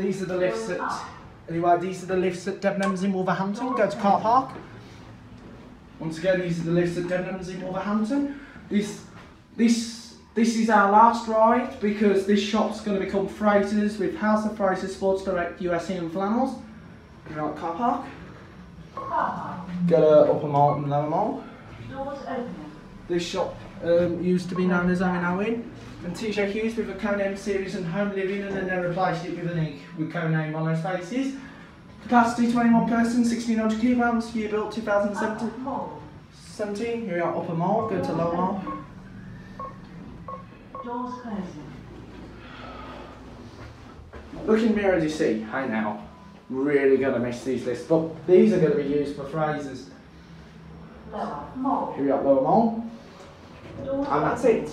These are the lifts at anyway. These are the lifts at Debenhams in Wolverhampton. Go to car park. Once again, these are the lifts at Debenhams in Wolverhampton. This this this is our last ride because this shop's going to become Frasers with House of Frasers, Sports Direct, USA and Flannels. Go to car park. Go to Upper Mall and Lower Mall. Doors open. This shop um, used to be known as Owen. And TJ Hughes with a Kone M series and home living and then they replaced it with an ink with Kone Monospaces. Capacity 21 person, 1600 kilograms, year built 2017. Upper Mall. 17, here we are Upper Mall, go to Lower Mall. Doors closing. Look in the mirror as you see, hey now, really gonna miss these lists, but these are gonna be used for Frasers. Here we are Lower Doors and that's it.